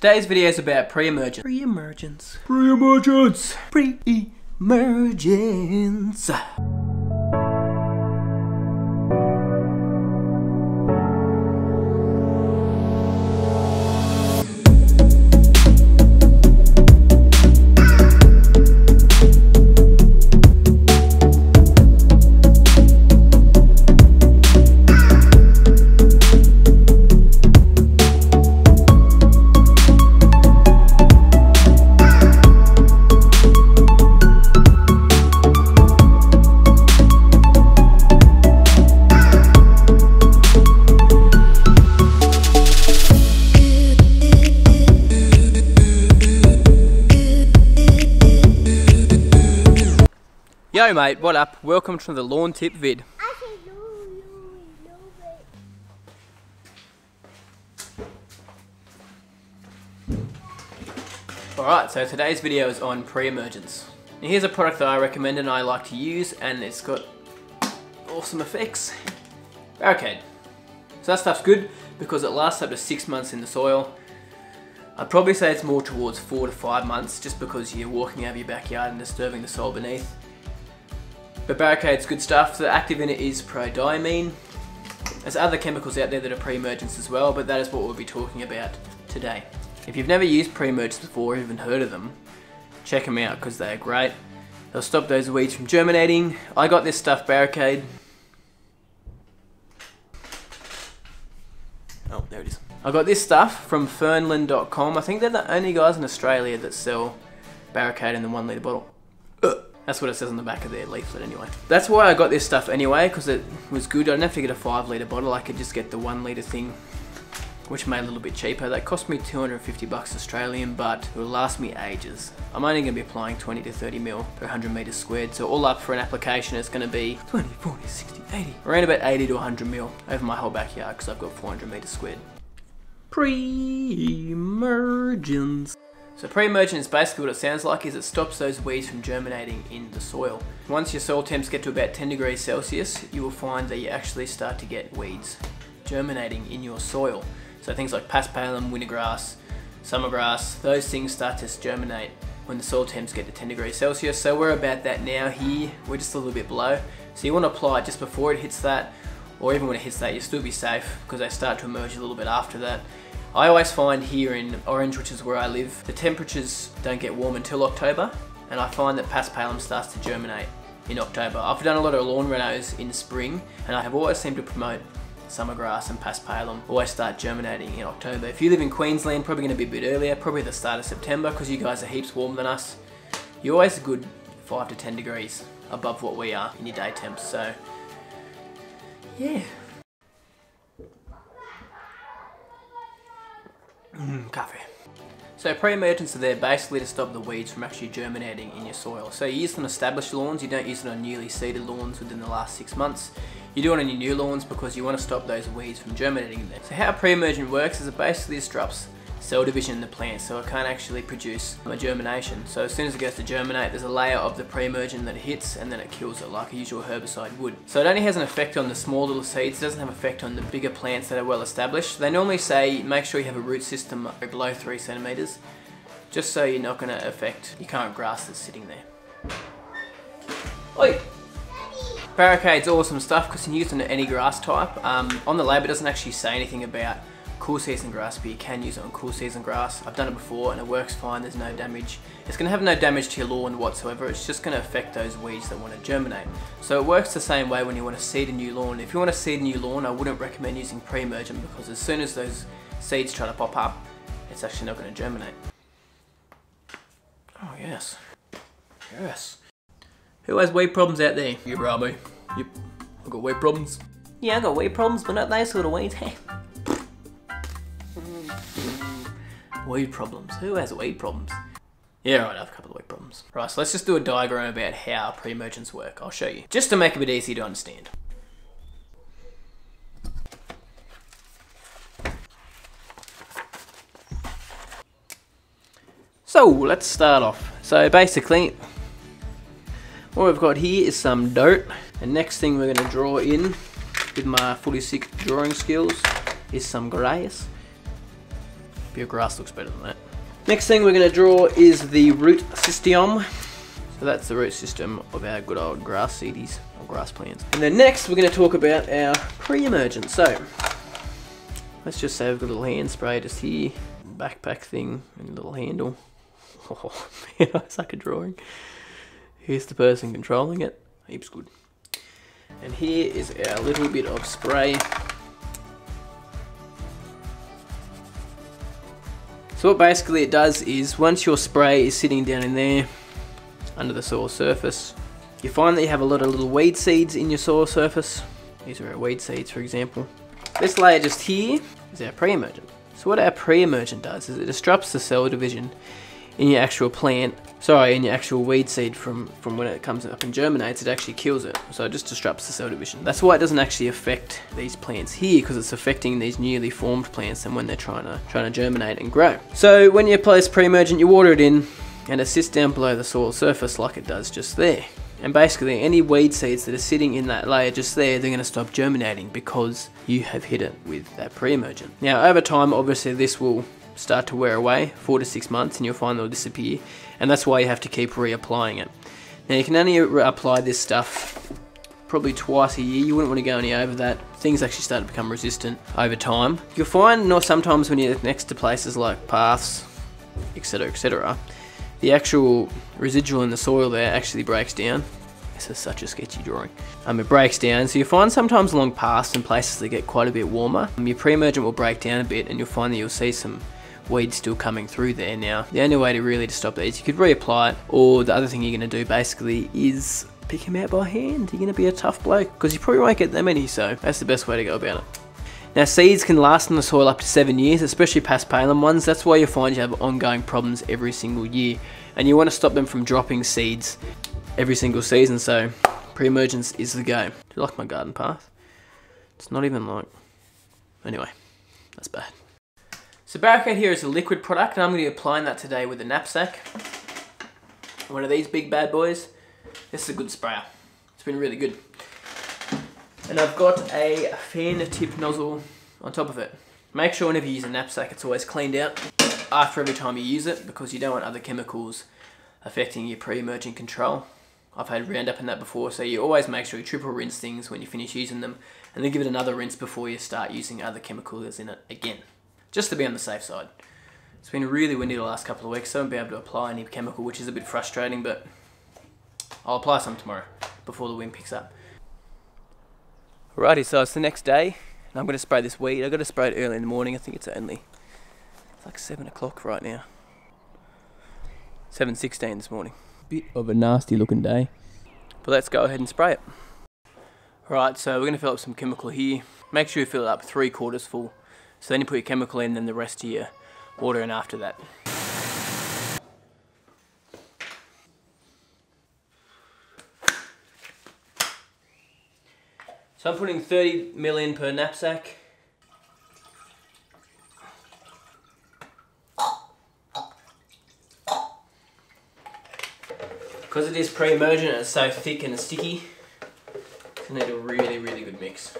Today's video is about pre-emergence. Pre-emergence. Pre-emergence. Pre-emergence. Yo mate, what up? Welcome to the lawn tip vid. Alright, so today's video is on pre-emergence. Here's a product that I recommend and I like to use and it's got awesome effects. Barricade. So that stuff's good because it lasts up to six months in the soil. I'd probably say it's more towards four to five months just because you're walking over your backyard and disturbing the soil beneath. But Barricade's good stuff. The active in it is prodiamine. There's other chemicals out there that are pre-emergence as well, but that is what we'll be talking about today. If you've never used pre-emergence before or even heard of them, check them out because they are great. They'll stop those weeds from germinating. I got this stuff Barricade. Oh, there it is. I got this stuff from fernland.com. I think they're the only guys in Australia that sell Barricade in the one litre bottle. That's what it says on the back of their leaflet anyway. That's why I got this stuff anyway, because it was good. I didn't have to get a 5 litre bottle, I could just get the 1 litre thing, which made a little bit cheaper. That cost me 250 bucks Australian, but it will last me ages. I'm only going to be applying 20 to 30 mil per 100 metres squared, so all up for an application it's going to be 20, 40, 60, 80. Around about 80 to 100 mil over my whole backyard, because I've got 400 metres squared. Pre-emergence. So pre-emergent is basically what it sounds like is it stops those weeds from germinating in the soil. Once your soil temps get to about 10 degrees Celsius, you will find that you actually start to get weeds germinating in your soil. So things like paspalum, wintergrass, summergrass, those things start to germinate when the soil temps get to 10 degrees Celsius. So we're about that now here, we're just a little bit below. So you want to apply it just before it hits that, or even when it hits that, you'll still be safe because they start to emerge a little bit after that. I always find here in Orange, which is where I live, the temperatures don't get warm until October, and I find that paspalum starts to germinate in October. I've done a lot of lawn renos in spring, and I have always seemed to promote summer grass and paspalum always start germinating in October. If you live in Queensland, probably going to be a bit earlier, probably the start of September, because you guys are heaps warmer than us. You're always a good 5 to 10 degrees above what we are in your day temps, so yeah. Mm, coffee. So pre-emergence are there basically to stop the weeds from actually germinating in your soil. So you use them on established lawns, you don't use it on newly seeded lawns within the last six months. You do it on your new lawns because you want to stop those weeds from germinating in there. So how pre-emergent works is it basically disrupts cell division in the plant so it can't actually produce a germination. So as soon as it goes to germinate there's a layer of the pre-emergent that it hits and then it kills it like a usual herbicide would. So it only has an effect on the small little seeds, it doesn't have an effect on the bigger plants that are well established. They normally say make sure you have a root system below 3 centimeters just so you're not going to affect your current grass that's sitting there. Oi! Barricade's awesome stuff because you can use it on any grass type. Um, on the label it doesn't actually say anything about cool season grass, but you can use it on cool season grass. I've done it before and it works fine, there's no damage. It's going to have no damage to your lawn whatsoever, it's just going to affect those weeds that want to germinate. So it works the same way when you want to seed a new lawn. If you want to seed a new lawn, I wouldn't recommend using pre-emergent because as soon as those seeds try to pop up, it's actually not going to germinate. Oh yes, yes. Who has weed problems out there? You, Robbie. Yep, I've got weed problems. Yeah, I got weed problems, but not those sort of weeds. weed problems. Who has weed problems? Yeah, right, I have a couple of weed problems. Right, so let's just do a diagram about how pre-emergence work. I'll show you. Just to make it a bit easier to understand. So, let's start off. So basically, what we've got here is some dirt. And next thing we're going to draw in with my fully sick drawing skills is some grass Your grass looks better than that. Next thing we're going to draw is the root system. So that's the root system of our good old grass seedies, or grass plants. And then next we're going to talk about our pre-emergent. So, let's just say we've got a little hand spray just here, backpack thing, and a little handle. Oh, man, I suck at drawing. Here's the person controlling it. Heaps good. And here is our little bit of spray. So what basically it does is once your spray is sitting down in there under the soil surface, you find that you have a lot of little weed seeds in your soil surface. These are our weed seeds for example. This layer just here is our pre-emergent. So what our pre-emergent does is it disrupts the cell division in your actual plant, sorry, in your actual weed seed from, from when it comes up and germinates, it actually kills it. So it just disrupts the cell division. That's why it doesn't actually affect these plants here, because it's affecting these newly formed plants and when they're trying to, trying to germinate and grow. So when you this pre-emergent, you water it in, and it sits down below the soil surface like it does just there. And basically any weed seeds that are sitting in that layer just there, they're going to stop germinating because you have hit it with that pre-emergent. Now over time, obviously this will start to wear away, four to six months, and you'll find they'll disappear. And that's why you have to keep reapplying it. Now you can only apply this stuff probably twice a year. You wouldn't want to go any over that. Things actually start to become resistant over time. You'll find not sometimes when you're next to places like paths, etc, etc, the actual residual in the soil there actually breaks down. This is such a sketchy drawing. Um, it breaks down, so you find sometimes along paths and places that get quite a bit warmer, um, your pre-emergent will break down a bit and you'll find that you'll see some weeds still coming through there now. The only way to really to stop that is you could reapply it, or the other thing you're going to do basically is pick him out by hand. You're going to be a tough bloke, because you probably won't get that many, so that's the best way to go about it. Now seeds can last in the soil up to 7 years, especially paspalum ones, that's why you find you have ongoing problems every single year. And you want to stop them from dropping seeds every single season, so pre-emergence is the go. Do you like my garden path? It's not even like... Anyway, that's bad. So Barricade here is a liquid product and I'm going to be applying that today with a knapsack. One of these big bad boys. This is a good sprayer. It's been really good. And I've got a fan tip nozzle on top of it. Make sure whenever you use a knapsack it's always cleaned out after every time you use it because you don't want other chemicals affecting your pre-emergent control. I've had Roundup in that before, so you always make sure you triple rinse things when you finish using them and then give it another rinse before you start using other chemicals in it again just to be on the safe side. It's been really windy the last couple of weeks, so I won't be able to apply any chemical, which is a bit frustrating, but I'll apply some tomorrow before the wind picks up. Alrighty, so it's the next day, and I'm going to spray this weed. I've got to spray it early in the morning. I think it's only it's like 7 o'clock right now. 7.16 this morning. Bit of a nasty looking day, but let's go ahead and spray it. Alright, so we're going to fill up some chemical here. Make sure you fill it up three quarters full. So then you put your chemical in, then the rest of your water in after that. So I'm putting 30 mil in per knapsack. Because it is pre-emergent and it's so thick and sticky, it's going to need a really, really good mix.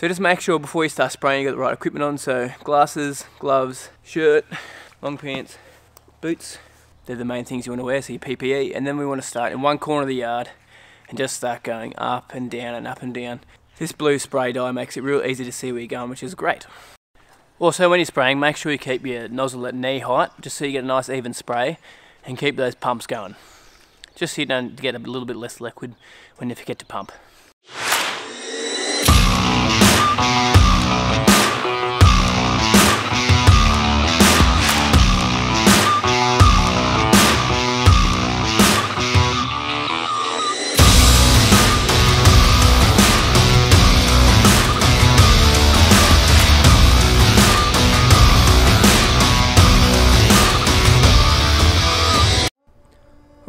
So just make sure before you start spraying you got the right equipment on, so glasses, gloves, shirt, long pants, boots. They're the main things you want to wear, so your PPE. And then we want to start in one corner of the yard and just start going up and down and up and down. This blue spray dye makes it real easy to see where you're going, which is great. Also, when you're spraying, make sure you keep your nozzle at knee height, just so you get a nice even spray, and keep those pumps going. Just so you don't get a little bit less liquid when you forget to pump.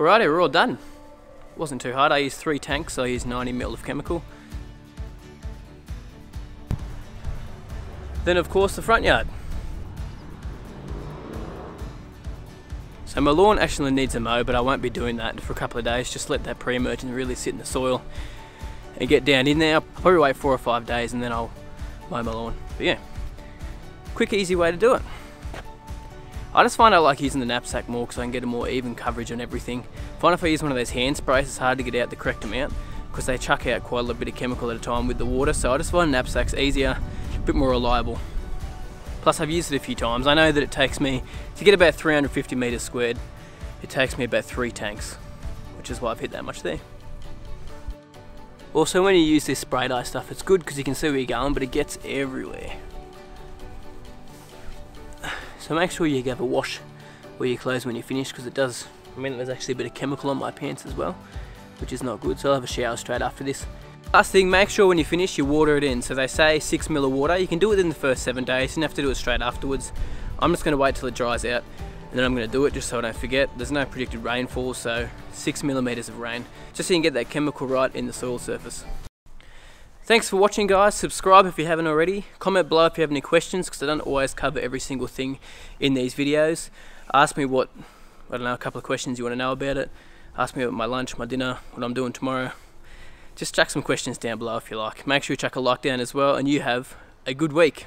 Alrighty, we're all done. Wasn't too hard. I used three tanks, I used 90 ml of chemical. Then of course the front yard. So my lawn actually needs a mow, but I won't be doing that for a couple of days. Just let that pre-emergent really sit in the soil and get down in there. I'll probably wait four or five days and then I'll mow my lawn. But yeah, quick easy way to do it. I just find I like using the knapsack more because I can get a more even coverage on everything. Find if I use one of those hand sprays it's hard to get out the correct amount because they chuck out quite a little bit of chemical at a time with the water so I just find knapsacks easier, a bit more reliable. Plus I've used it a few times. I know that it takes me, to get about 350 metres squared, it takes me about three tanks, which is why I've hit that much there. Also when you use this spray dye stuff, it's good because you can see where you're going, but it gets everywhere. So make sure you have a wash where your clothes when you finish because it does, I mean there's actually a bit of chemical on my pants as well, which is not good, so I'll have a shower straight after this. Last thing, make sure when you finish you water it in. So they say 6 mil of water, you can do it in the first 7 days, you don't have to do it straight afterwards. I'm just going to wait till it dries out and then I'm going to do it just so I don't forget. There's no predicted rainfall, so 6 millimeters of rain, just so you can get that chemical right in the soil surface. Thanks for watching guys, subscribe if you haven't already, comment below if you have any questions because I don't always cover every single thing in these videos. Ask me what, I don't know, a couple of questions you want to know about it. Ask me about my lunch, my dinner, what I'm doing tomorrow. Just chuck some questions down below if you like. Make sure you chuck a like down as well and you have a good week.